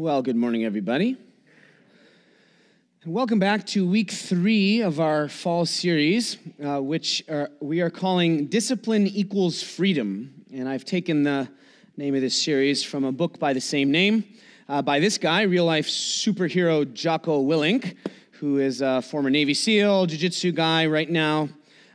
Well, good morning, everybody. And welcome back to week three of our fall series, uh, which are, we are calling Discipline Equals Freedom. And I've taken the name of this series from a book by the same name uh, by this guy, real life superhero Jocko Willink, who is a former Navy SEAL, jiu jitsu guy right now,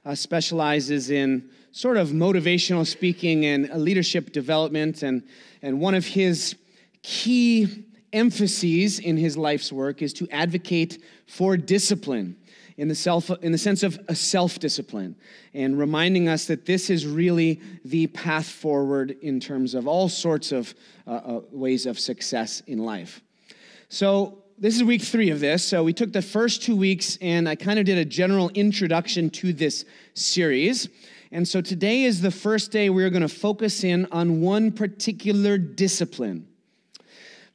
uh, specializes in sort of motivational speaking and leadership development. And, and one of his key emphases in his life's work is to advocate for discipline in the, self, in the sense of a self discipline and reminding us that this is really the path forward in terms of all sorts of uh, uh, ways of success in life. So, this is week three of this. So, we took the first two weeks and I kind of did a general introduction to this series. And so, today is the first day we're going to focus in on one particular discipline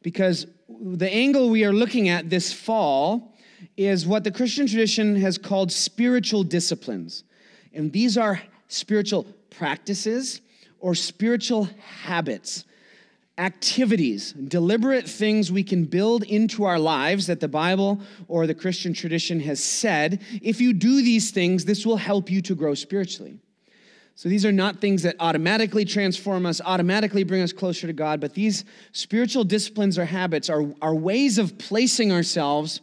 because the angle we are looking at this fall is what the Christian tradition has called spiritual disciplines. And these are spiritual practices or spiritual habits, activities, deliberate things we can build into our lives that the Bible or the Christian tradition has said if you do these things, this will help you to grow spiritually. So these are not things that automatically transform us, automatically bring us closer to God, but these spiritual disciplines or habits are, are ways of placing ourselves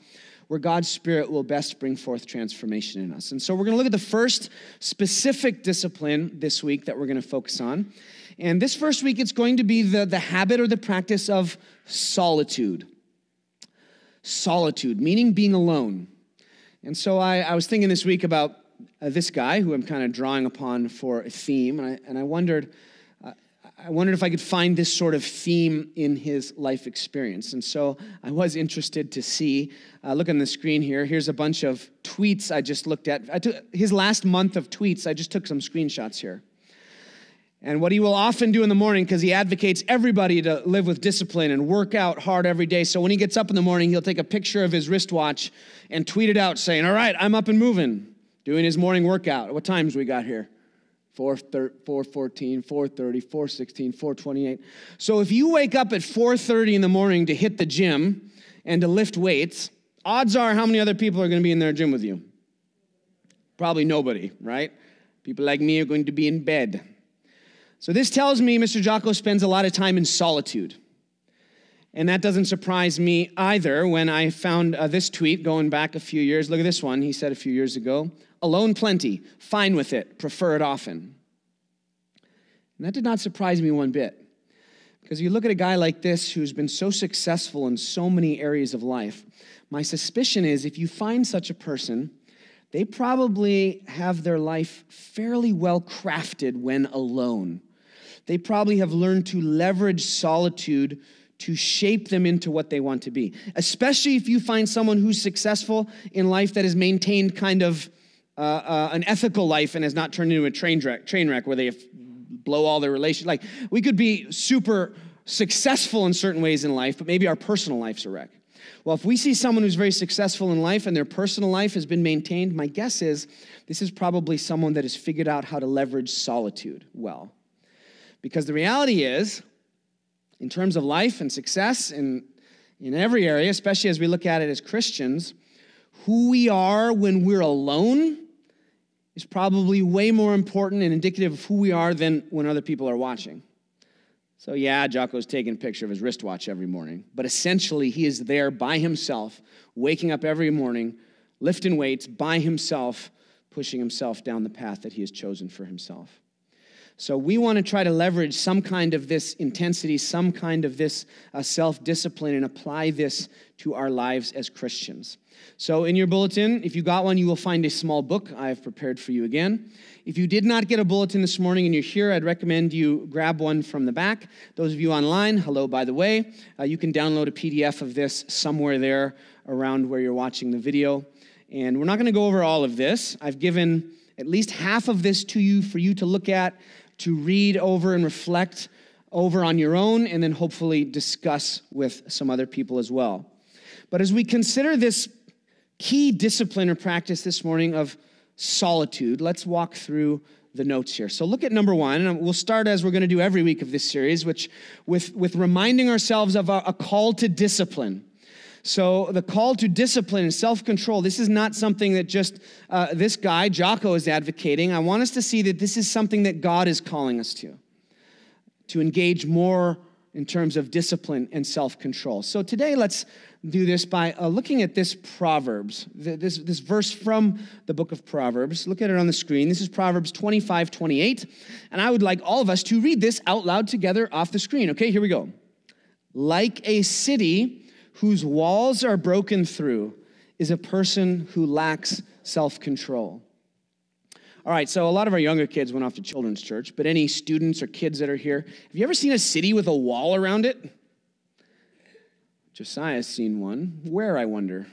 where God's Spirit will best bring forth transformation in us. And so we're going to look at the first specific discipline this week that we're going to focus on. And this first week, it's going to be the, the habit or the practice of solitude. Solitude, meaning being alone. And so I, I was thinking this week about uh, this guy who I'm kind of drawing upon for a theme, and I, and I wondered. Uh, I wondered if I could find this sort of theme in his life experience. And so I was interested to see. Uh, look on the screen here. Here's a bunch of tweets I just looked at. I took his last month of tweets. I just took some screenshots here. And what he will often do in the morning, because he advocates everybody to live with discipline and work out hard every day. So when he gets up in the morning, he'll take a picture of his wristwatch and tweet it out saying, All right, I'm up and moving doing his morning workout. What times we got here? 414, 430, 416, 428. So if you wake up at 4:30 in the morning to hit the gym and to lift weights, odds are how many other people are going to be in their gym with you? Probably nobody, right? People like me are going to be in bed. So this tells me Mr. Jocko spends a lot of time in solitude. And that doesn't surprise me either when I found uh, this tweet going back a few years. Look at this one he said a few years ago alone plenty, fine with it, prefer it often. And that did not surprise me one bit. Because you look at a guy like this who's been so successful in so many areas of life, my suspicion is if you find such a person, they probably have their life fairly well crafted when alone. They probably have learned to leverage solitude to shape them into what they want to be. Especially if you find someone who's successful in life that has maintained kind of uh, uh, an ethical life and has not turned into a train wreck, train wreck where they blow all their relations. Like we could be super successful in certain ways in life, but maybe our personal life's a wreck. Well, if we see someone who's very successful in life and their personal life has been maintained, my guess is this is probably someone that has figured out how to leverage solitude well. Because the reality is, in terms of life and success in, in every area, especially as we look at it as Christians, who we are when we're alone is probably way more important and indicative of who we are than when other people are watching. So, yeah, Jocko's taking a picture of his wristwatch every morning, but essentially, he is there by himself, waking up every morning, lifting weights by himself, pushing himself down the path that he has chosen for himself. So we want to try to leverage some kind of this intensity, some kind of this uh, self discipline, and apply this to our lives as Christians. So in your bulletin, if you got one, you will find a small book I have prepared for you again. If you did not get a bulletin this morning and you're here, I'd recommend you grab one from the back. Those of you online, hello, by the way. Uh, you can download a PDF of this somewhere there around where you're watching the video. And we're not going to go over all of this. I've given at least half of this to you for you to look at to read over and reflect over on your own, and then hopefully discuss with some other people as well. But as we consider this key discipline or practice this morning of solitude, let's walk through the notes here. So look at number one, and we'll start as we're going to do every week of this series, which with, with reminding ourselves of a, a call to discipline. So the call to discipline and self-control, this is not something that just uh, this guy, Jocko, is advocating. I want us to see that this is something that God is calling us to, to engage more in terms of discipline and self-control. So today, let's do this by uh, looking at this Proverbs, this, this verse from the book of Proverbs. Look at it on the screen. This is Proverbs 25, 28. And I would like all of us to read this out loud together off the screen. Okay, here we go. Like a city whose walls are broken through is a person who lacks self control. All right, so a lot of our younger kids went off to children's church, but any students or kids that are here, have you ever seen a city with a wall around it? Josiah's seen one. Where, I wonder?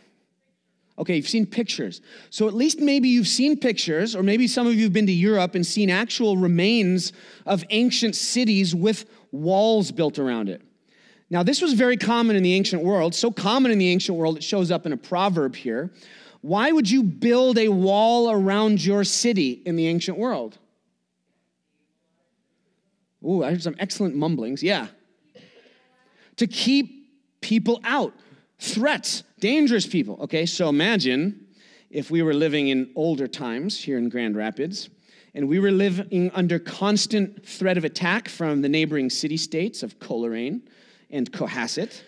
Okay, you've seen pictures. So at least maybe you've seen pictures, or maybe some of you have been to Europe and seen actual remains of ancient cities with walls built around it. Now, this was very common in the ancient world, so common in the ancient world, it shows up in a proverb here. Why would you build a wall around your city in the ancient world? Ooh, I heard some excellent mumblings. Yeah. To keep people out, threats, dangerous people. Okay, so imagine if we were living in older times here in Grand Rapids and we were living under constant threat of attack from the neighboring city states of Coleraine and Cohasset,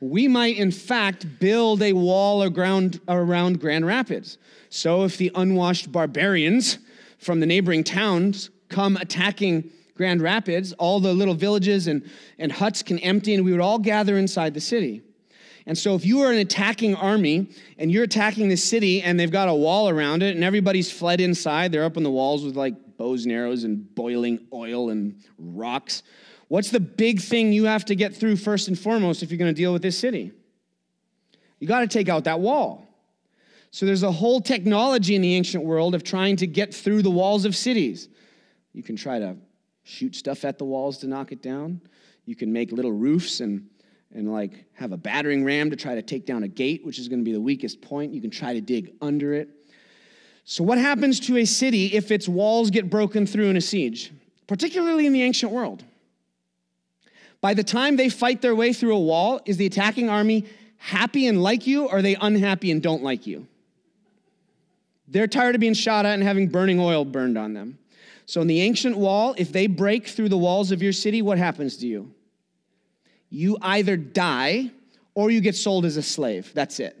we might in fact build a wall around, around Grand Rapids. So if the unwashed barbarians from the neighboring towns come attacking Grand Rapids, all the little villages and, and huts can empty, and we would all gather inside the city. And so, if you are an attacking army and you're attacking the city and they've got a wall around it and everybody's fled inside, they're up on the walls with like bows and arrows and boiling oil and rocks. What's the big thing you have to get through first and foremost if you're going to deal with this city? You got to take out that wall. So, there's a whole technology in the ancient world of trying to get through the walls of cities. You can try to shoot stuff at the walls to knock it down. You can make little roofs and and like have a battering ram to try to take down a gate, which is going to be the weakest point. You can try to dig under it. So, what happens to a city if its walls get broken through in a siege, particularly in the ancient world? By the time they fight their way through a wall, is the attacking army happy and like you, or are they unhappy and don't like you? They're tired of being shot at and having burning oil burned on them. So, in the ancient wall, if they break through the walls of your city, what happens to you? You either die or you get sold as a slave. That's it.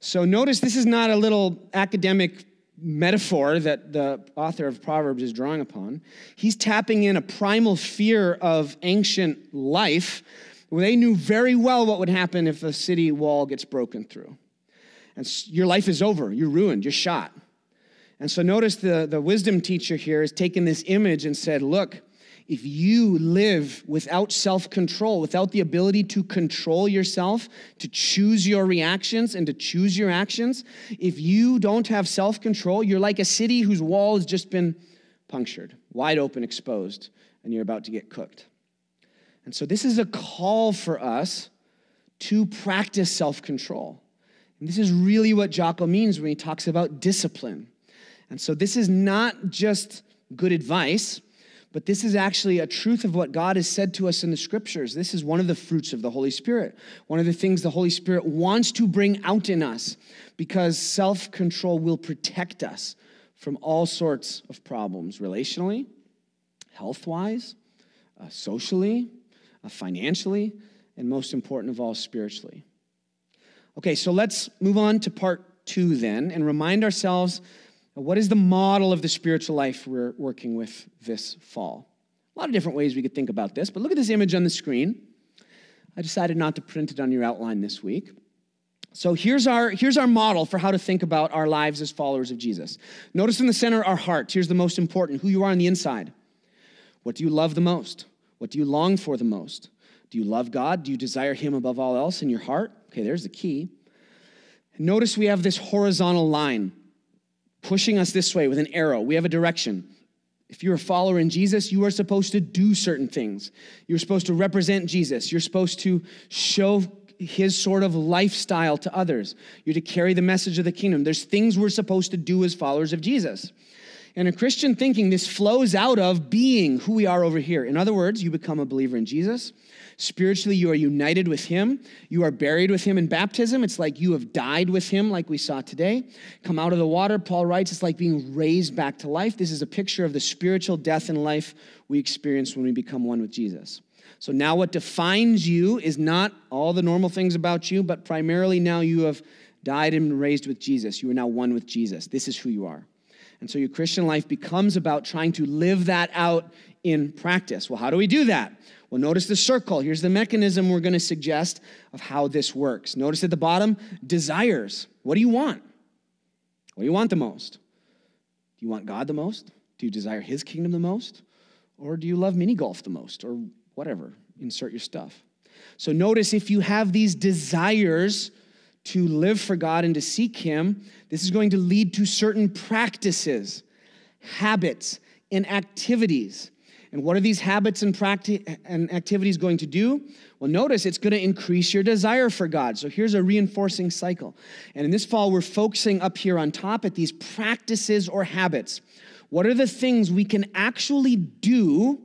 So, notice this is not a little academic metaphor that the author of Proverbs is drawing upon. He's tapping in a primal fear of ancient life. Where they knew very well what would happen if a city wall gets broken through. And your life is over, you're ruined, you're shot. And so notice the, the wisdom teacher here has taken this image and said, look, if you live without self control, without the ability to control yourself, to choose your reactions and to choose your actions, if you don't have self control, you're like a city whose wall has just been punctured, wide open, exposed, and you're about to get cooked. And so, this is a call for us to practice self control. And this is really what Jocko means when he talks about discipline. And so this is not just good advice, but this is actually a truth of what God has said to us in the scriptures. This is one of the fruits of the Holy Spirit, one of the things the Holy Spirit wants to bring out in us because self control will protect us from all sorts of problems relationally, health wise, uh, socially, uh, financially, and most important of all, spiritually. Okay, so let's move on to part two then and remind ourselves what is the model of the spiritual life we're working with this fall? A lot of different ways we could think about this, but look at this image on the screen. I decided not to print it on your outline this week. So here's our, here's our model for how to think about our lives as followers of Jesus. Notice in the center our hearts. Here's the most important who you are on the inside. What do you love the most? What do you long for the most? Do you love God? Do you desire Him above all else in your heart? Okay, there's the key. Notice we have this horizontal line pushing us this way with an arrow. We have a direction. If you're a follower in Jesus, you are supposed to do certain things. You're supposed to represent Jesus. You're supposed to show his sort of lifestyle to others. You're to carry the message of the kingdom. There's things we're supposed to do as followers of Jesus. And in Christian thinking, this flows out of being who we are over here. In other words, you become a believer in Jesus. Spiritually, you are united with Him. You are buried with Him in baptism. It's like you have died with Him, like we saw today. Come out of the water, Paul writes, it's like being raised back to life. This is a picture of the spiritual death and life we experience when we become one with Jesus. So now, what defines you is not all the normal things about you, but primarily now you have died and raised with Jesus. You are now one with Jesus. This is who you are. And so your Christian life becomes about trying to live that out in practice. Well, how do we do that? Well, notice the circle. Here's the mechanism we're going to suggest of how this works. Notice at the bottom, desires. What do you want? What do you want the most? Do you want God the most? Do you desire His kingdom the most? Or do you love mini golf the most? Or whatever. Insert your stuff. So notice if you have these desires to live for God and to seek Him, this is going to lead to certain practices, habits, and activities and what are these habits and, practi- and activities going to do? Well, notice it's going to increase your desire for God. So here's a reinforcing cycle. And in this fall, we're focusing up here on top at these practices or habits. What are the things we can actually do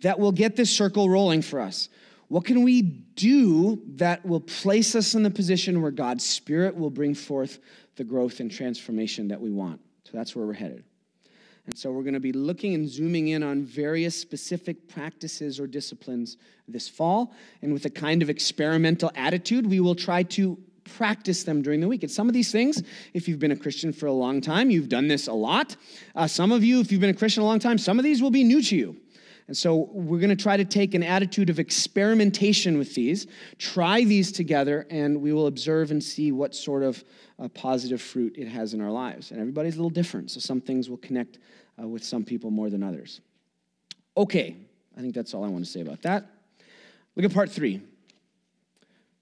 that will get this circle rolling for us? What can we do that will place us in the position where God's Spirit will bring forth the growth and transformation that we want? So that's where we're headed. And so we're going to be looking and zooming in on various specific practices or disciplines this fall. And with a kind of experimental attitude, we will try to practice them during the week. And some of these things, if you've been a Christian for a long time, you've done this a lot. Uh, some of you, if you've been a Christian a long time, some of these will be new to you. And so we're going to try to take an attitude of experimentation with these, try these together, and we will observe and see what sort of uh, positive fruit it has in our lives. And everybody's a little different, so some things will connect uh, with some people more than others. Okay, I think that's all I want to say about that. Look at part three.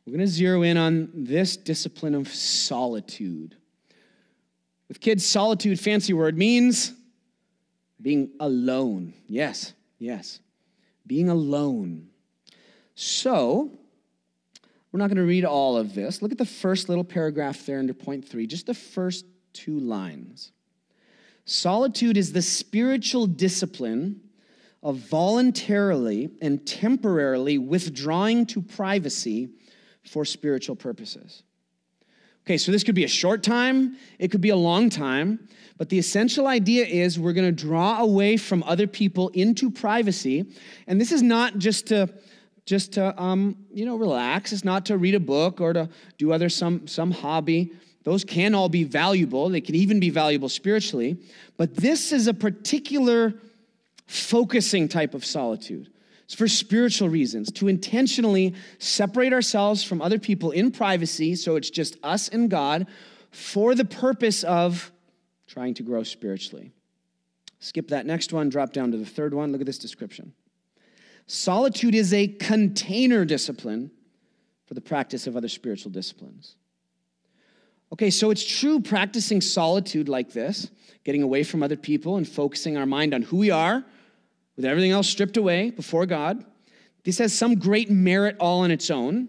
We're going to zero in on this discipline of solitude. With kids, solitude, fancy word, means being alone. Yes, yes, being alone. So, we're not going to read all of this. Look at the first little paragraph there under point three, just the first two lines. Solitude is the spiritual discipline of voluntarily and temporarily withdrawing to privacy for spiritual purposes. Okay, so this could be a short time, it could be a long time, but the essential idea is we're going to draw away from other people into privacy, and this is not just to just to um, you know relax. It's not to read a book or to do other some some hobby. Those can all be valuable, they can even be valuable spiritually, but this is a particular focusing type of solitude. It's for spiritual reasons, to intentionally separate ourselves from other people in privacy, so it's just us and God, for the purpose of trying to grow spiritually. Skip that next one, drop down to the third one. Look at this description. Solitude is a container discipline for the practice of other spiritual disciplines. Okay, so it's true practicing solitude like this, getting away from other people and focusing our mind on who we are with everything else stripped away before God. This has some great merit all on its own.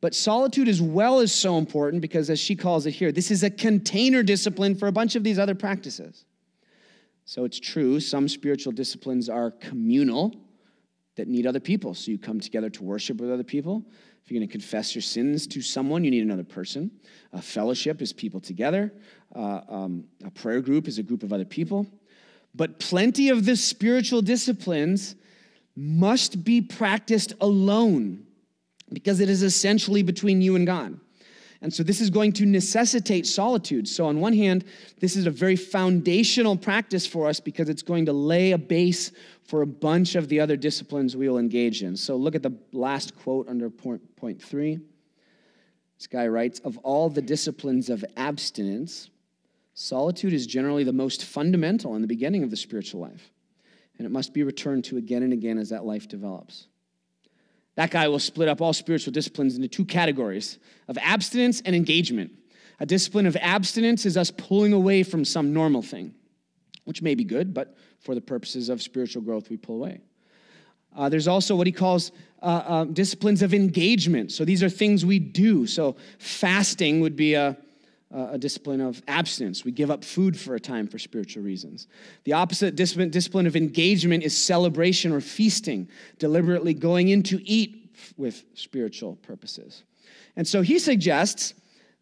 But solitude as well is so important because, as she calls it here, this is a container discipline for a bunch of these other practices. So it's true, some spiritual disciplines are communal that need other people. So you come together to worship with other people. If you're going to confess your sins to someone, you need another person. A fellowship is people together. Uh, um, a prayer group is a group of other people. But plenty of the spiritual disciplines must be practiced alone because it is essentially between you and God. And so this is going to necessitate solitude. So, on one hand, this is a very foundational practice for us because it's going to lay a base for a bunch of the other disciplines we will engage in. So look at the last quote under point, point three. This guy writes Of all the disciplines of abstinence, solitude is generally the most fundamental in the beginning of the spiritual life, and it must be returned to again and again as that life develops. That guy will split up all spiritual disciplines into two categories of abstinence and engagement. A discipline of abstinence is us pulling away from some normal thing, which may be good, but for the purposes of spiritual growth, we pull away. Uh, there's also what he calls uh, uh, disciplines of engagement. So these are things we do. So fasting would be a, uh, a discipline of abstinence. We give up food for a time for spiritual reasons. The opposite discipline, discipline of engagement is celebration or feasting, deliberately going in to eat with spiritual purposes. And so he suggests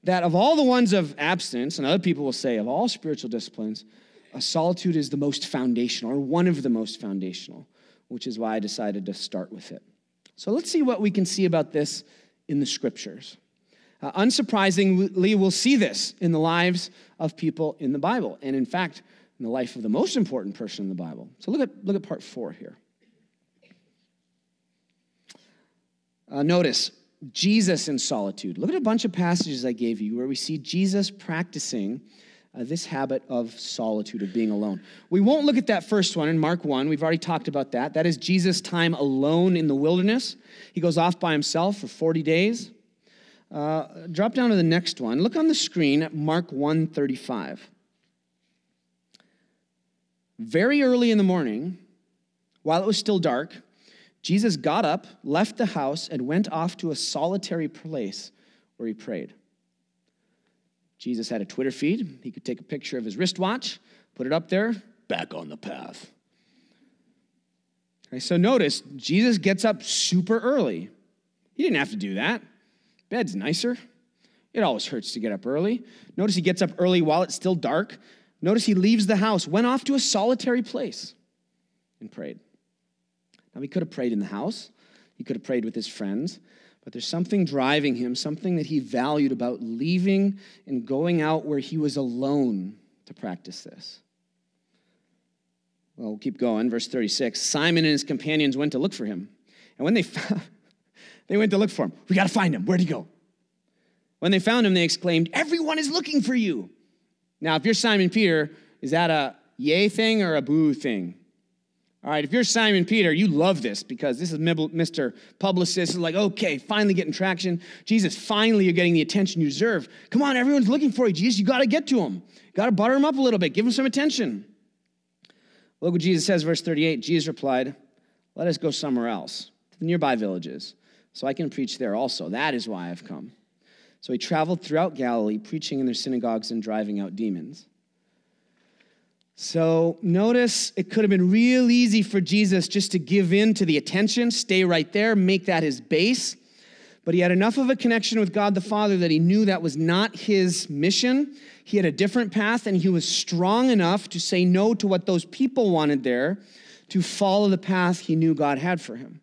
that of all the ones of abstinence, and other people will say of all spiritual disciplines, a solitude is the most foundational, or one of the most foundational, which is why I decided to start with it. So let's see what we can see about this in the scriptures. Uh, unsurprisingly, we'll see this in the lives of people in the Bible, and in fact, in the life of the most important person in the Bible. So look at, look at part four here. Uh, notice Jesus in solitude. Look at a bunch of passages I gave you where we see Jesus practicing uh, this habit of solitude, of being alone. We won't look at that first one in Mark 1. We've already talked about that. That is Jesus' time alone in the wilderness. He goes off by himself for 40 days. Uh, drop down to the next one. Look on the screen at Mark 1:35. Very early in the morning, while it was still dark, Jesus got up, left the house, and went off to a solitary place where he prayed. Jesus had a Twitter feed. He could take a picture of his wristwatch, put it up there, back on the path. Okay, so notice, Jesus gets up super early. He didn't have to do that. Bed's nicer. It always hurts to get up early. Notice he gets up early while it's still dark. Notice he leaves the house, went off to a solitary place, and prayed. Now, he could have prayed in the house, he could have prayed with his friends, but there's something driving him, something that he valued about leaving and going out where he was alone to practice this. Well, we'll keep going. Verse 36 Simon and his companions went to look for him. And when they found, they went to look for him, we got to find him. Where'd he go? When they found him, they exclaimed, Everyone is looking for you. Now, if you're Simon Peter, is that a yay thing or a boo thing? All right, if you're Simon Peter, you love this because this is Mr. Publicist. It's like, okay, finally getting traction. Jesus, finally you're getting the attention you deserve. Come on, everyone's looking for you. Jesus, you got to get to him. Got to butter him up a little bit. Give him some attention. Look what Jesus says, verse 38. Jesus replied, Let us go somewhere else, to the nearby villages, so I can preach there also. That is why I've come. So he traveled throughout Galilee, preaching in their synagogues and driving out demons. So notice it could have been real easy for Jesus just to give in to the attention, stay right there, make that his base. But he had enough of a connection with God the Father that he knew that was not his mission. He had a different path, and he was strong enough to say no to what those people wanted there, to follow the path he knew God had for him.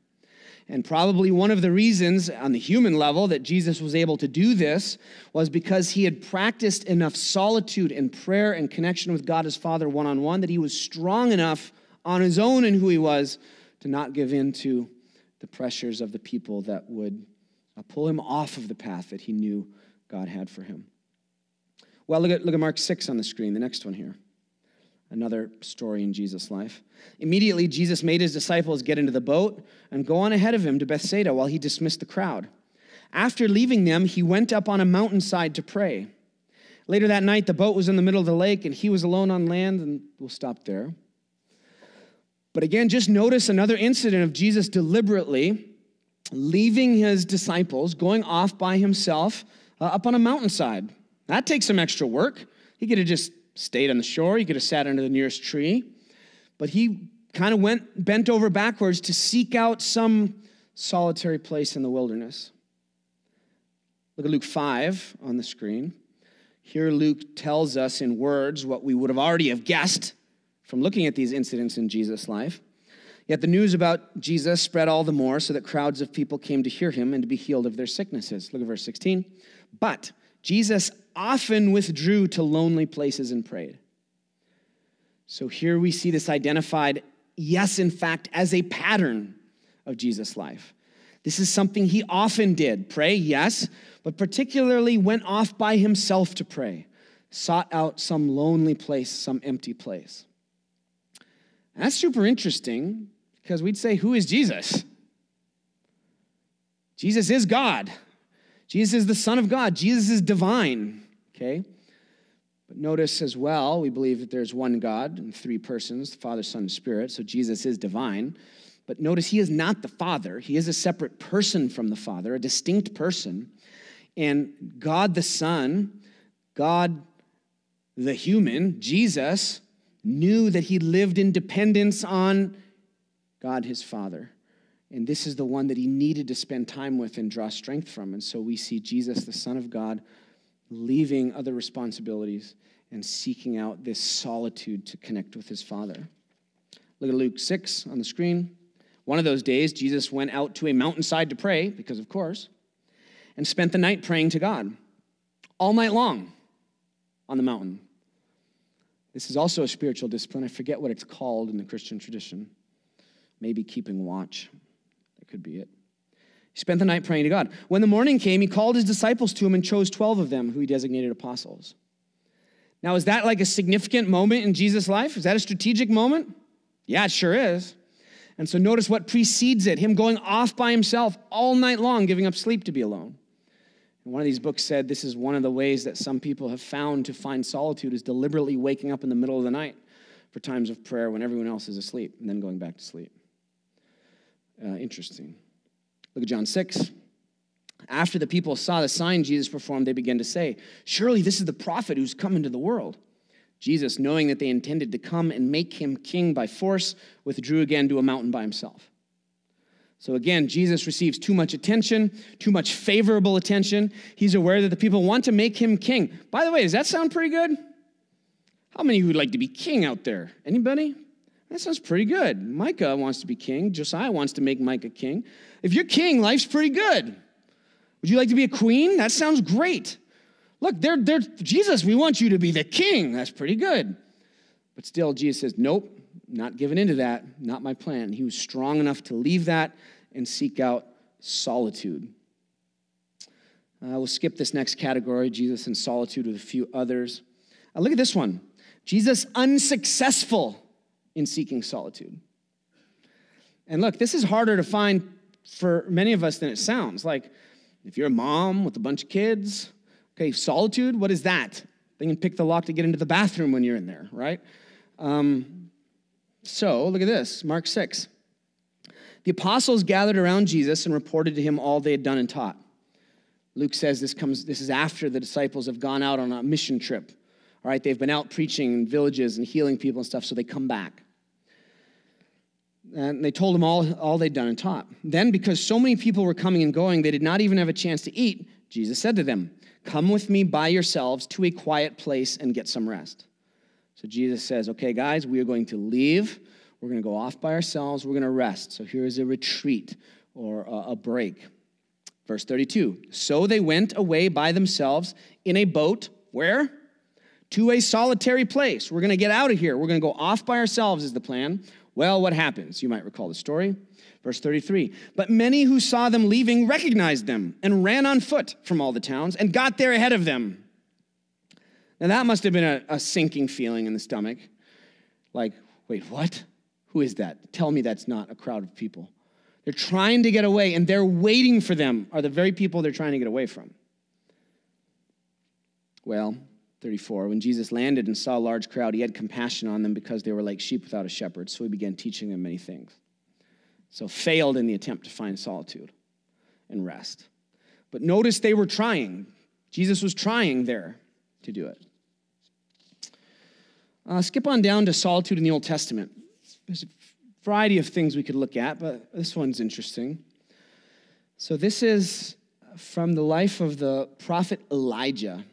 And probably one of the reasons on the human level that Jesus was able to do this was because he had practiced enough solitude and prayer and connection with God his Father one on one that he was strong enough on his own and who he was to not give in to the pressures of the people that would uh, pull him off of the path that he knew God had for him. Well, look at, look at Mark 6 on the screen, the next one here another story in Jesus' life. Immediately, Jesus made his disciples get into the boat and go on ahead of him to Bethsaida while he dismissed the crowd. After leaving them, he went up on a mountainside to pray. Later that night, the boat was in the middle of the lake and he was alone on land, and we'll stop there. But again, just notice another incident of Jesus deliberately leaving his disciples, going off by himself uh, up on a mountainside. That takes some extra work. He could have just stayed on the shore. He could have sat under the nearest tree. But he kind of went bent over backwards to seek out some solitary place in the wilderness. Look at Luke 5 on the screen. Here Luke tells us in words what we would have already have guessed from looking at these incidents in Jesus' life. Yet the news about Jesus spread all the more so that crowds of people came to hear him and to be healed of their sicknesses. Look at verse 16. But Jesus often withdrew to lonely places and prayed. So here we see this identified, yes, in fact, as a pattern of Jesus' life. This is something he often did pray, yes, but particularly went off by himself to pray, sought out some lonely place, some empty place. That's super interesting because we'd say, Who is Jesus? Jesus is God. Jesus is the Son of God. Jesus is divine, okay? But notice as well, we believe that there's one God and three persons the Father, Son, and Spirit. So Jesus is divine. But notice he is not the Father, he is a separate person from the Father, a distinct person. And God the Son God, the human, Jesus, knew that he lived in dependence on God his Father. And this is the one that he needed to spend time with and draw strength from. And so we see Jesus, the Son of God, leaving other responsibilities and seeking out this solitude to connect with his Father. Look at Luke 6 on the screen. One of those days, Jesus went out to a mountainside to pray, because of course, and spent the night praying to God all night long on the mountain. This is also a spiritual discipline. I forget what it's called in the Christian tradition. Maybe keeping watch. Could be it. He spent the night praying to God. When the morning came, he called his disciples to him and chose 12 of them, who he designated apostles. Now, is that like a significant moment in Jesus' life? Is that a strategic moment? Yeah, it sure is. And so notice what precedes it him going off by himself all night long, giving up sleep to be alone. And one of these books said this is one of the ways that some people have found to find solitude is deliberately waking up in the middle of the night for times of prayer when everyone else is asleep and then going back to sleep. Uh, interesting. Look at John 6. After the people saw the sign Jesus performed, they began to say, Surely this is the prophet who's come into the world. Jesus, knowing that they intended to come and make him king by force, withdrew again to a mountain by himself. So again, Jesus receives too much attention, too much favorable attention. He's aware that the people want to make him king. By the way, does that sound pretty good? How many would like to be king out there? Anybody? That sounds pretty good. Micah wants to be king. Josiah wants to make Micah king. If you're king, life's pretty good. Would you like to be a queen? That sounds great. Look, they're, they're, Jesus, we want you to be the king. That's pretty good. But still, Jesus says, Nope, not giving into that. Not my plan. He was strong enough to leave that and seek out solitude. Uh, we'll skip this next category Jesus in solitude with a few others. Uh, look at this one Jesus unsuccessful in seeking solitude. And look, this is harder to find for many of us than it sounds. Like, if you're a mom with a bunch of kids, okay, solitude, what is that? They can pick the lock to get into the bathroom when you're in there, right? Um, so, look at this Mark 6. The apostles gathered around Jesus and reported to him all they had done and taught. Luke says this comes this is after the disciples have gone out on a mission trip. Right, they've been out preaching in villages and healing people and stuff, so they come back. And they told him all, all they'd done and taught. Then, because so many people were coming and going, they did not even have a chance to eat, Jesus said to them, Come with me by yourselves to a quiet place and get some rest. So Jesus says, Okay, guys, we are going to leave. We're going to go off by ourselves. We're going to rest. So here is a retreat or a break. Verse 32 So they went away by themselves in a boat. Where? To a solitary place. We're going to get out of here. We're going to go off by ourselves, is the plan. Well, what happens? You might recall the story. Verse 33 But many who saw them leaving recognized them and ran on foot from all the towns and got there ahead of them. Now, that must have been a, a sinking feeling in the stomach. Like, wait, what? Who is that? Tell me that's not a crowd of people. They're trying to get away, and they're waiting for them, are the very people they're trying to get away from. Well, 34. When Jesus landed and saw a large crowd, he had compassion on them because they were like sheep without a shepherd. So he began teaching them many things. So failed in the attempt to find solitude and rest. But notice they were trying. Jesus was trying there to do it. Uh, skip on down to solitude in the Old Testament. There's a variety of things we could look at, but this one's interesting. So, this is from the life of the prophet Elijah.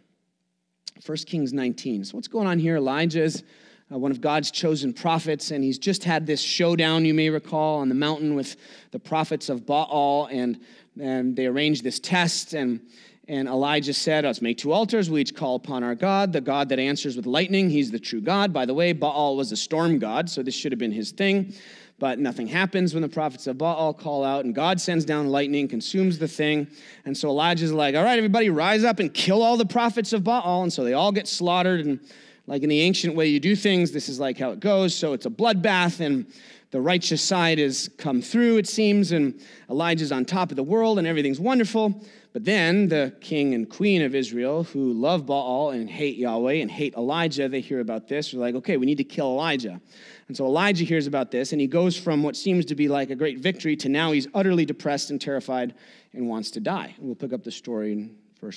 1 Kings 19. So, what's going on here? Elijah is uh, one of God's chosen prophets, and he's just had this showdown, you may recall, on the mountain with the prophets of Baal, and, and they arranged this test, and, and Elijah said, Let's make two altars. We each call upon our God, the God that answers with lightning. He's the true God. By the way, Baal was a storm god, so this should have been his thing. But nothing happens when the prophets of Baal call out, and God sends down lightning, consumes the thing. And so Elijah's like, All right, everybody, rise up and kill all the prophets of Baal. And so they all get slaughtered. And like in the ancient way you do things, this is like how it goes. So it's a bloodbath, and the righteous side has come through, it seems, and Elijah's on top of the world, and everything's wonderful. But then the king and queen of Israel, who love Baal and hate Yahweh and hate Elijah, they hear about this. They're like, okay, we need to kill Elijah. And so Elijah hears about this, and he goes from what seems to be like a great victory to now he's utterly depressed and terrified and wants to die. we'll pick up the story in 1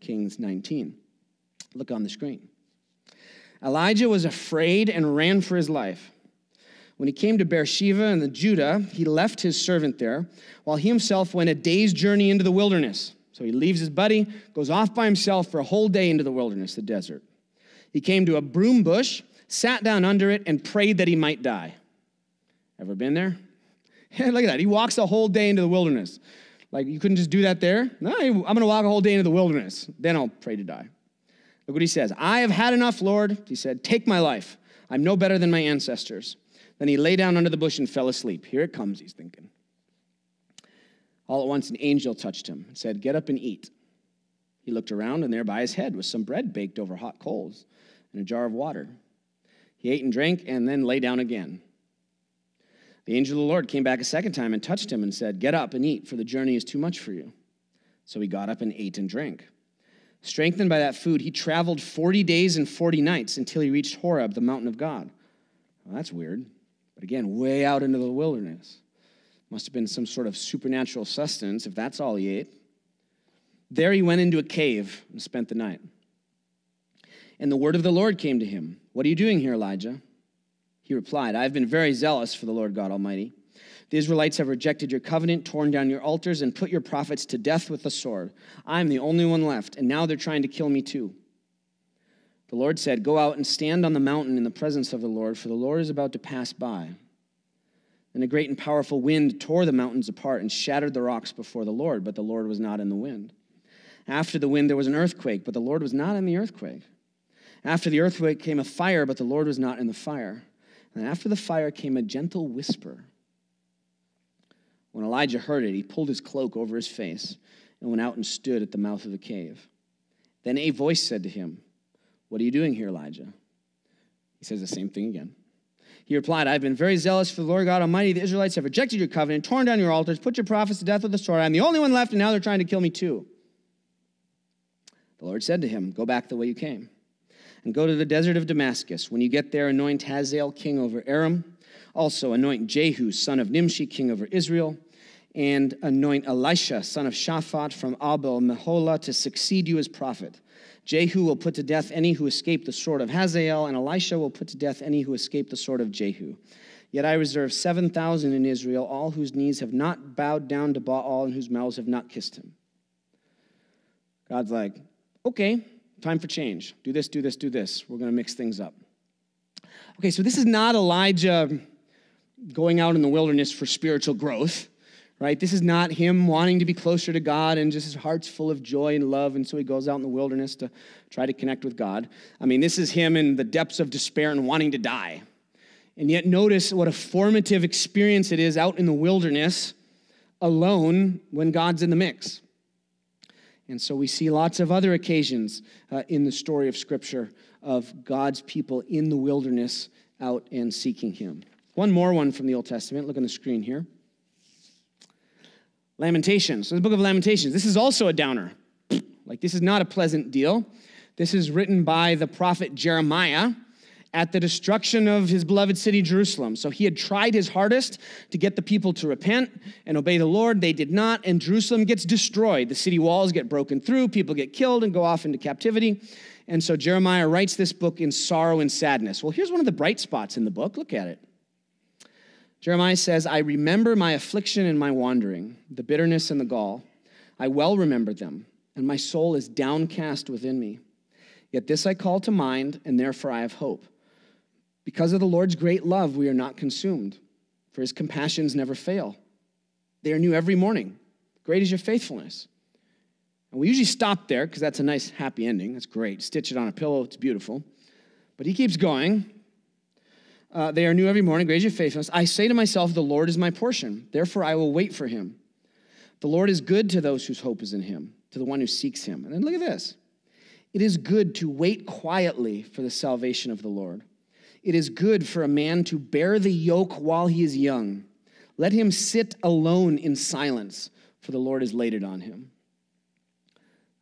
Kings 19. Look on the screen. Elijah was afraid and ran for his life. When he came to Beersheba in the Judah, he left his servant there, while he himself went a day's journey into the wilderness. So he leaves his buddy, goes off by himself for a whole day into the wilderness, the desert. He came to a broom bush, sat down under it, and prayed that he might die. Ever been there? Yeah, look at that. He walks a whole day into the wilderness. Like, you couldn't just do that there? No, I'm going to walk a whole day into the wilderness. Then I'll pray to die. Look what he says I have had enough, Lord. He said, Take my life. I'm no better than my ancestors. Then he lay down under the bush and fell asleep. Here it comes, he's thinking. All at once, an angel touched him and said, Get up and eat. He looked around, and there by his head was some bread baked over hot coals and a jar of water. He ate and drank and then lay down again. The angel of the Lord came back a second time and touched him and said, Get up and eat, for the journey is too much for you. So he got up and ate and drank. Strengthened by that food, he traveled 40 days and 40 nights until he reached Horeb, the mountain of God. Well, that's weird. But again, way out into the wilderness. Must have been some sort of supernatural sustenance if that's all he ate. There he went into a cave and spent the night. And the word of the Lord came to him What are you doing here, Elijah? He replied, I have been very zealous for the Lord God Almighty. The Israelites have rejected your covenant, torn down your altars, and put your prophets to death with the sword. I am the only one left, and now they're trying to kill me too. The Lord said, Go out and stand on the mountain in the presence of the Lord, for the Lord is about to pass by. And a great and powerful wind tore the mountains apart and shattered the rocks before the Lord, but the Lord was not in the wind. After the wind, there was an earthquake, but the Lord was not in the earthquake. After the earthquake came a fire, but the Lord was not in the fire. And after the fire came a gentle whisper. When Elijah heard it, he pulled his cloak over his face and went out and stood at the mouth of the cave. Then a voice said to him, what are you doing here, Elijah? He says the same thing again. He replied, I've been very zealous for the Lord God Almighty. The Israelites have rejected your covenant, torn down your altars, put your prophets to death with the sword. I'm the only one left, and now they're trying to kill me too. The Lord said to him, Go back the way you came, and go to the desert of Damascus. When you get there, anoint Hazael king over Aram. Also, anoint Jehu, son of Nimshi, king over Israel. And anoint Elisha, son of Shaphat, from Abel Meholah, to succeed you as prophet. Jehu will put to death any who escape the sword of Hazael, and Elisha will put to death any who escape the sword of Jehu. Yet I reserve 7,000 in Israel, all whose knees have not bowed down to Baal and whose mouths have not kissed him. God's like, okay, time for change. Do this, do this, do this. We're going to mix things up. Okay, so this is not Elijah going out in the wilderness for spiritual growth right? This is not him wanting to be closer to God and just his heart's full of joy and love, and so he goes out in the wilderness to try to connect with God. I mean, this is him in the depths of despair and wanting to die. And yet, notice what a formative experience it is out in the wilderness alone when God's in the mix. And so we see lots of other occasions uh, in the story of Scripture of God's people in the wilderness out and seeking Him. One more one from the Old Testament. Look on the screen here. Lamentations. So the book of Lamentations. This is also a downer. Like, this is not a pleasant deal. This is written by the prophet Jeremiah at the destruction of his beloved city, Jerusalem. So he had tried his hardest to get the people to repent and obey the Lord. They did not, and Jerusalem gets destroyed. The city walls get broken through, people get killed and go off into captivity. And so Jeremiah writes this book in sorrow and sadness. Well, here's one of the bright spots in the book. Look at it. Jeremiah says, I remember my affliction and my wandering, the bitterness and the gall. I well remember them, and my soul is downcast within me. Yet this I call to mind, and therefore I have hope. Because of the Lord's great love, we are not consumed, for his compassions never fail. They are new every morning. Great is your faithfulness. And we usually stop there because that's a nice, happy ending. That's great. Stitch it on a pillow, it's beautiful. But he keeps going uh, they are new every morning. Great is your faithfulness. I say to myself, The Lord is my portion. Therefore, I will wait for him. The Lord is good to those whose hope is in him, to the one who seeks him. And then look at this it is good to wait quietly for the salvation of the Lord. It is good for a man to bear the yoke while he is young. Let him sit alone in silence, for the Lord has laid it on him.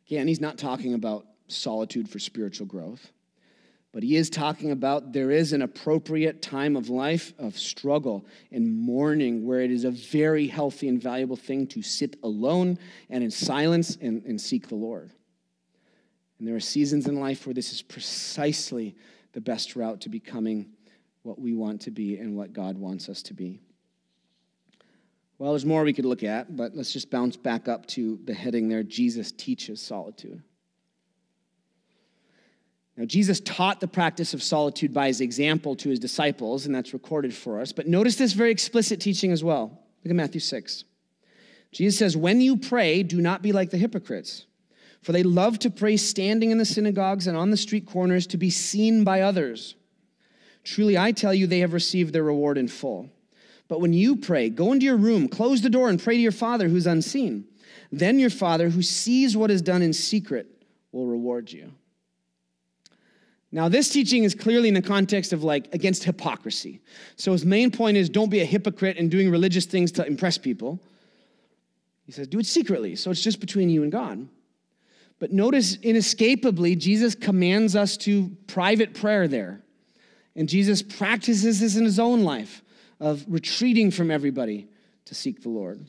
Again, he's not talking about solitude for spiritual growth. But he is talking about there is an appropriate time of life of struggle and mourning where it is a very healthy and valuable thing to sit alone and in silence and, and seek the Lord. And there are seasons in life where this is precisely the best route to becoming what we want to be and what God wants us to be. Well, there's more we could look at, but let's just bounce back up to the heading there Jesus teaches solitude. Now, Jesus taught the practice of solitude by his example to his disciples, and that's recorded for us. But notice this very explicit teaching as well. Look at Matthew 6. Jesus says, When you pray, do not be like the hypocrites, for they love to pray standing in the synagogues and on the street corners to be seen by others. Truly, I tell you, they have received their reward in full. But when you pray, go into your room, close the door, and pray to your Father who's unseen. Then your Father, who sees what is done in secret, will reward you. Now, this teaching is clearly in the context of like against hypocrisy. So his main point is don't be a hypocrite in doing religious things to impress people. He says, do it secretly. So it's just between you and God. But notice inescapably, Jesus commands us to private prayer there. And Jesus practices this in his own life of retreating from everybody to seek the Lord.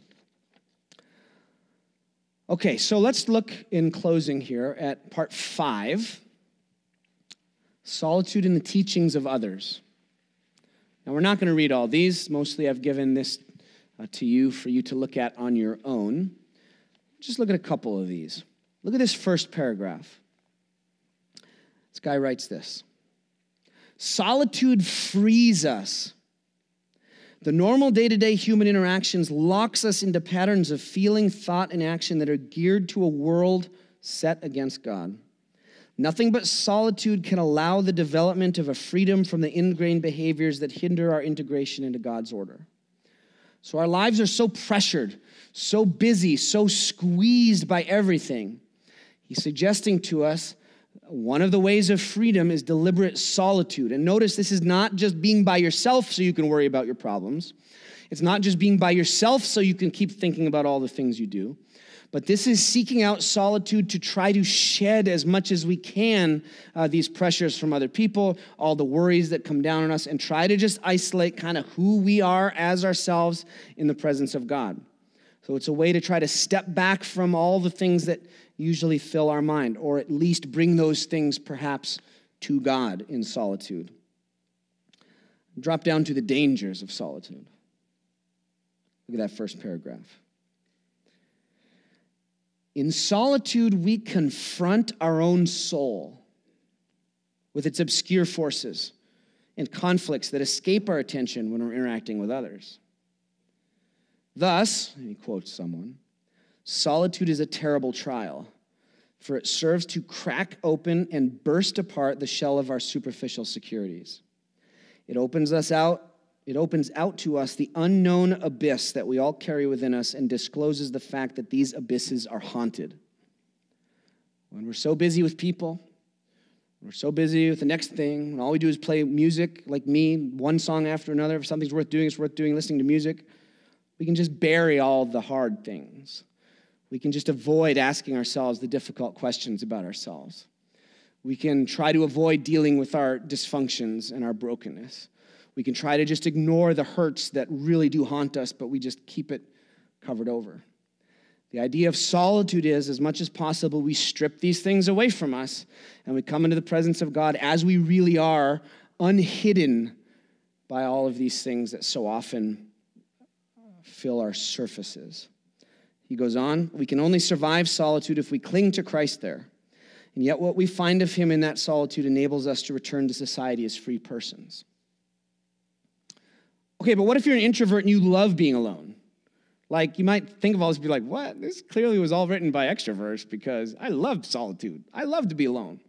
Okay, so let's look in closing here at part five solitude in the teachings of others. Now, we're not going to read all these. Mostly, I've given this uh, to you for you to look at on your own. Just look at a couple of these. Look at this first paragraph. This guy writes this Solitude frees us. The normal day to day human interactions locks us into patterns of feeling, thought, and action that are geared to a world set against God. Nothing but solitude can allow the development of a freedom from the ingrained behaviors that hinder our integration into God's order. So our lives are so pressured, so busy, so squeezed by everything. He's suggesting to us one of the ways of freedom is deliberate solitude. And notice this is not just being by yourself so you can worry about your problems. It's not just being by yourself so you can keep thinking about all the things you do. But this is seeking out solitude to try to shed as much as we can uh, these pressures from other people, all the worries that come down on us, and try to just isolate kind of who we are as ourselves in the presence of God. So it's a way to try to step back from all the things that usually fill our mind, or at least bring those things perhaps to God in solitude. Drop down to the dangers of solitude. Look at that first paragraph. In solitude, we confront our own soul with its obscure forces and conflicts that escape our attention when we're interacting with others. Thus, he quotes someone, solitude is a terrible trial, for it serves to crack open and burst apart the shell of our superficial securities. It opens us out it opens out to us the unknown abyss that we all carry within us and discloses the fact that these abysses are haunted. When we're so busy with people, we're so busy with the next thing, and all we do is play music like me, one song after another. If something's worth doing, it's worth doing, listening to music. We can just bury all the hard things. We can just avoid asking ourselves the difficult questions about ourselves. We can try to avoid dealing with our dysfunctions and our brokenness. We can try to just ignore the hurts that really do haunt us, but we just keep it covered over. The idea of solitude is, as much as possible, we strip these things away from us and we come into the presence of God as we really are, unhidden by all of these things that so often fill our surfaces. He goes on, we can only survive solitude if we cling to Christ there. And yet, what we find of him in that solitude enables us to return to society as free persons. Okay, but what if you're an introvert and you love being alone? Like, you might think of all this be like, what? This clearly was all written by extroverts because I love solitude. I love to be alone.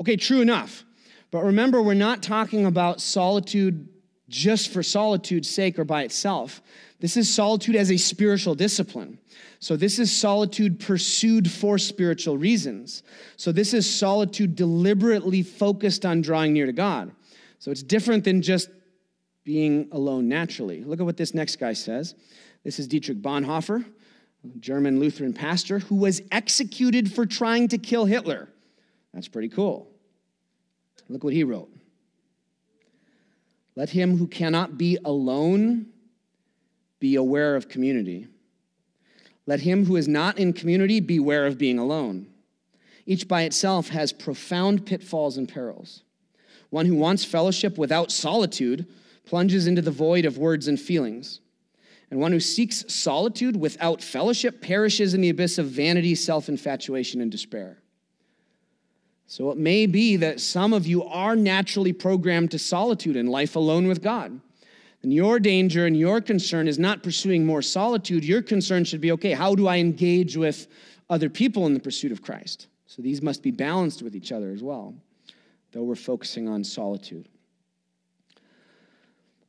Okay, true enough. But remember, we're not talking about solitude just for solitude's sake or by itself. This is solitude as a spiritual discipline. So, this is solitude pursued for spiritual reasons. So, this is solitude deliberately focused on drawing near to God. So, it's different than just being alone naturally. Look at what this next guy says. This is Dietrich Bonhoeffer, German Lutheran pastor, who was executed for trying to kill Hitler. That's pretty cool. Look what he wrote. Let him who cannot be alone be aware of community. Let him who is not in community beware of being alone. Each by itself has profound pitfalls and perils. One who wants fellowship without solitude plunges into the void of words and feelings. And one who seeks solitude without fellowship perishes in the abyss of vanity, self infatuation, and despair. So it may be that some of you are naturally programmed to solitude and life alone with God. And your danger and your concern is not pursuing more solitude. Your concern should be okay, how do I engage with other people in the pursuit of Christ? So these must be balanced with each other as well, though we're focusing on solitude.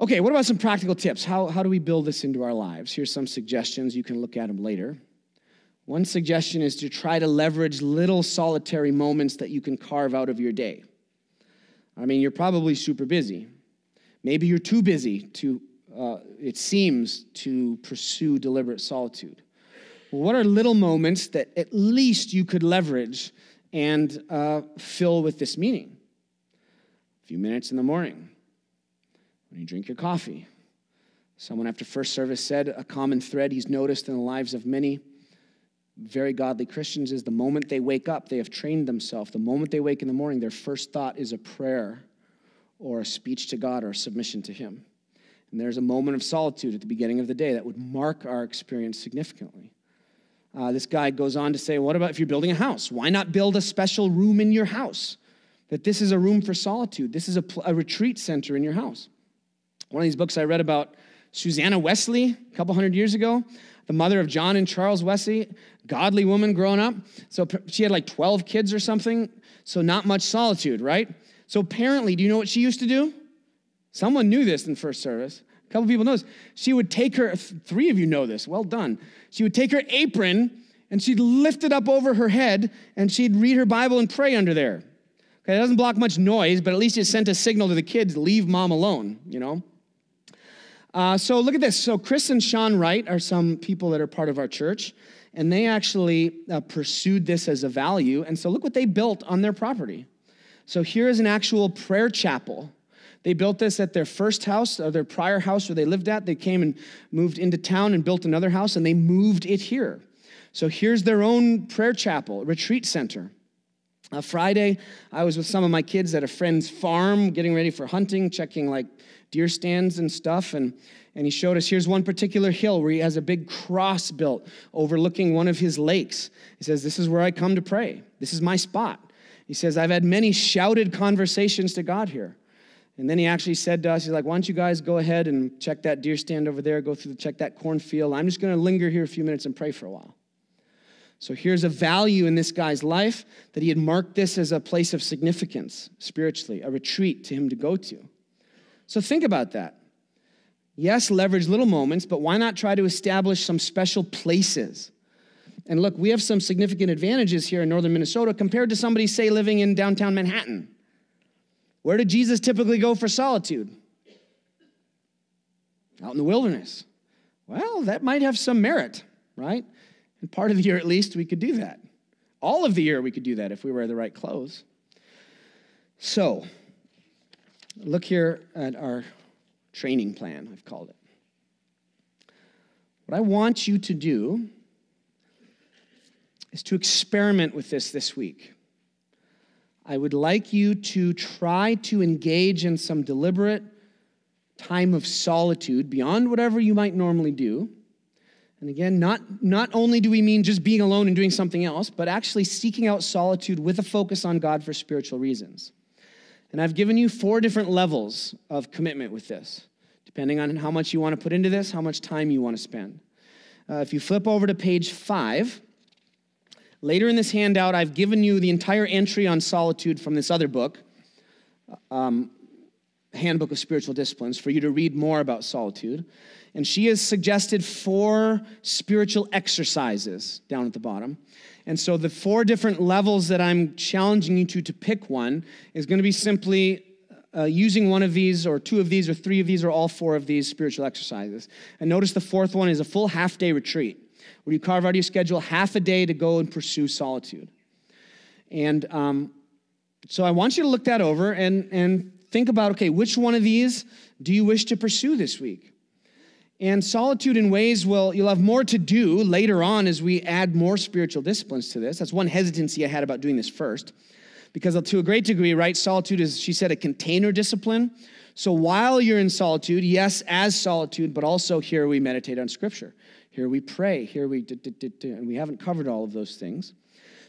Okay, what about some practical tips? How, how do we build this into our lives? Here's some suggestions. You can look at them later. One suggestion is to try to leverage little solitary moments that you can carve out of your day. I mean, you're probably super busy. Maybe you're too busy to, uh, it seems, to pursue deliberate solitude. Well, what are little moments that at least you could leverage and uh, fill with this meaning? A few minutes in the morning, when you drink your coffee. Someone after first service said a common thread he's noticed in the lives of many very godly Christians is the moment they wake up, they have trained themselves. The moment they wake in the morning, their first thought is a prayer or a speech to God or a submission to Him. And there's a moment of solitude at the beginning of the day that would mark our experience significantly. Uh, this guy goes on to say, What about if you're building a house? Why not build a special room in your house? That this is a room for solitude. This is a, a retreat center in your house. One of these books I read about Susanna Wesley a couple hundred years ago, the mother of John and Charles Wesley, godly woman growing up. So she had like 12 kids or something, so not much solitude, right? So apparently, do you know what she used to do? Someone knew this in first service. A couple people know this. She would take her, three of you know this, well done. She would take her apron and she'd lift it up over her head and she'd read her Bible and pray under there. Okay, it doesn't block much noise, but at least it sent a signal to the kids leave mom alone, you know? Uh, so look at this. So Chris and Sean Wright are some people that are part of our church, and they actually uh, pursued this as a value. And so look what they built on their property. So here is an actual prayer chapel they built this at their first house, or their prior house where they lived at. They came and moved into town and built another house, and they moved it here. So here's their own prayer chapel, retreat center. Uh, Friday, I was with some of my kids at a friend's farm, getting ready for hunting, checking like deer stands and stuff. And, and he showed us here's one particular hill where he has a big cross built overlooking one of his lakes. He says, This is where I come to pray. This is my spot. He says, I've had many shouted conversations to God here. And then he actually said to us, he's like, why don't you guys go ahead and check that deer stand over there, go through, check that cornfield. I'm just going to linger here a few minutes and pray for a while. So here's a value in this guy's life that he had marked this as a place of significance spiritually, a retreat to him to go to. So think about that. Yes, leverage little moments, but why not try to establish some special places? And look, we have some significant advantages here in northern Minnesota compared to somebody, say, living in downtown Manhattan. Where did Jesus typically go for solitude? Out in the wilderness. Well, that might have some merit, right? And part of the year, at least, we could do that. All of the year, we could do that if we wear the right clothes. So, look here at our training plan, I've called it. What I want you to do is to experiment with this this week. I would like you to try to engage in some deliberate time of solitude beyond whatever you might normally do. And again, not, not only do we mean just being alone and doing something else, but actually seeking out solitude with a focus on God for spiritual reasons. And I've given you four different levels of commitment with this, depending on how much you want to put into this, how much time you want to spend. Uh, if you flip over to page five, Later in this handout, I've given you the entire entry on solitude from this other book, um, Handbook of Spiritual Disciplines, for you to read more about solitude. And she has suggested four spiritual exercises down at the bottom. And so the four different levels that I'm challenging you to to pick one is going to be simply uh, using one of these, or two of these, or three of these, or all four of these spiritual exercises. And notice the fourth one is a full half day retreat where you carve out your schedule half a day to go and pursue solitude. And um, so I want you to look that over and, and think about okay, which one of these do you wish to pursue this week? And solitude in ways will you'll have more to do later on as we add more spiritual disciplines to this. That's one hesitancy I had about doing this first. Because to a great degree, right, solitude is, she said, a container discipline. So while you're in solitude, yes, as solitude, but also here we meditate on scripture. Here we pray. Here we, and we haven't covered all of those things.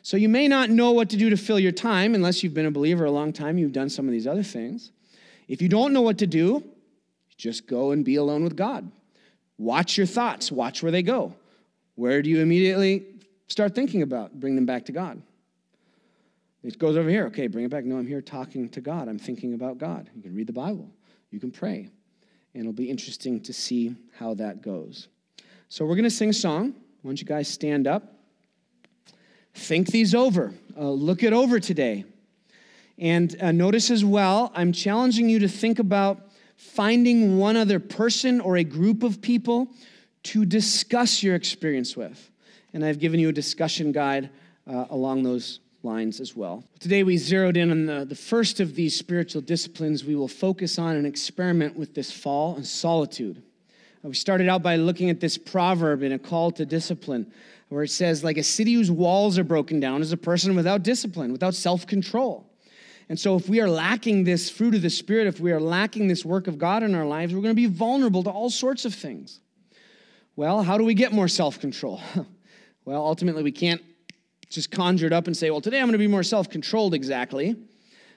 So you may not know what to do to fill your time unless you've been a believer a long time, you've done some of these other things. If you don't know what to do, just go and be alone with God. Watch your thoughts, watch where they go. Where do you immediately start thinking about? Bring them back to God. It goes over here. Okay, bring it back. No, I'm here talking to God. I'm thinking about God. You can read the Bible, you can pray. And it'll be interesting to see how that goes. So we're going to sing a song. Why don't you guys stand up? Think these over. Uh, look it over today. And uh, notice as well, I'm challenging you to think about finding one other person or a group of people to discuss your experience with. And I've given you a discussion guide uh, along those lines as well. Today we zeroed in on the, the first of these spiritual disciplines we will focus on and experiment with this fall and solitude. Uh, we started out by looking at this proverb in a call to discipline where it says, like a city whose walls are broken down is a person without discipline, without self control. And so, if we are lacking this fruit of the Spirit, if we are lacking this work of God in our lives, we're going to be vulnerable to all sorts of things. Well, how do we get more self control? well, ultimately, we can't just conjure it up and say, well, today I'm going to be more self controlled exactly.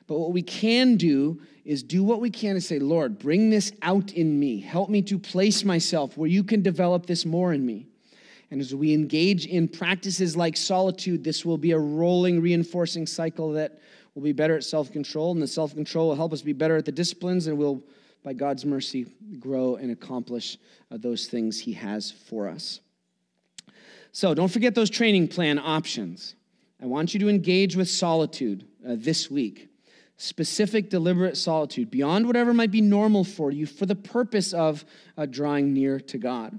But what we can do is do what we can to say, Lord, bring this out in me. Help me to place myself where you can develop this more in me. And as we engage in practices like solitude, this will be a rolling, reinforcing cycle that We'll be better at self control, and the self control will help us be better at the disciplines, and we'll, by God's mercy, grow and accomplish uh, those things He has for us. So don't forget those training plan options. I want you to engage with solitude uh, this week. Specific, deliberate solitude beyond whatever might be normal for you for the purpose of uh, drawing near to God.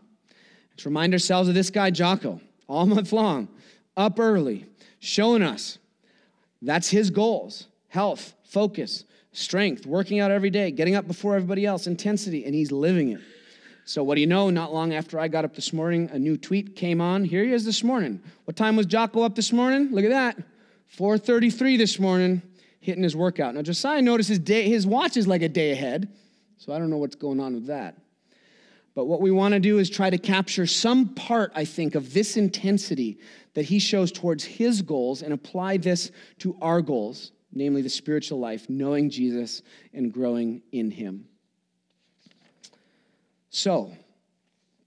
Let's remind ourselves of this guy, Jocko, all month long, up early, showing us that's his goals health, focus, strength, working out every day, getting up before everybody else, intensity, and he's living it. So, what do you know? Not long after I got up this morning, a new tweet came on. Here he is this morning. What time was Jocko up this morning? Look at that. 4:33 this morning, hitting his workout. Now, Josiah noticed his day, his watch is like a day ahead, so I don't know what's going on with that. But what we want to do is try to capture some part, I think, of this intensity that he shows towards his goals and apply this to our goals, namely the spiritual life, knowing Jesus and growing in him. So,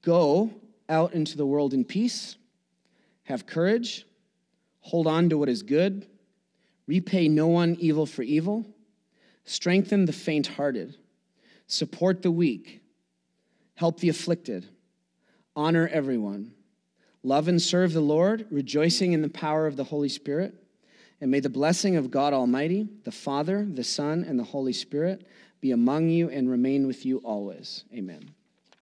go out into the world in peace, have courage, hold on to what is good, repay no one evil for evil, strengthen the faint hearted, support the weak, help the afflicted, honor everyone Love and serve the Lord, rejoicing in the power of the Holy Spirit. And may the blessing of God Almighty, the Father, the Son, and the Holy Spirit be among you and remain with you always. Amen.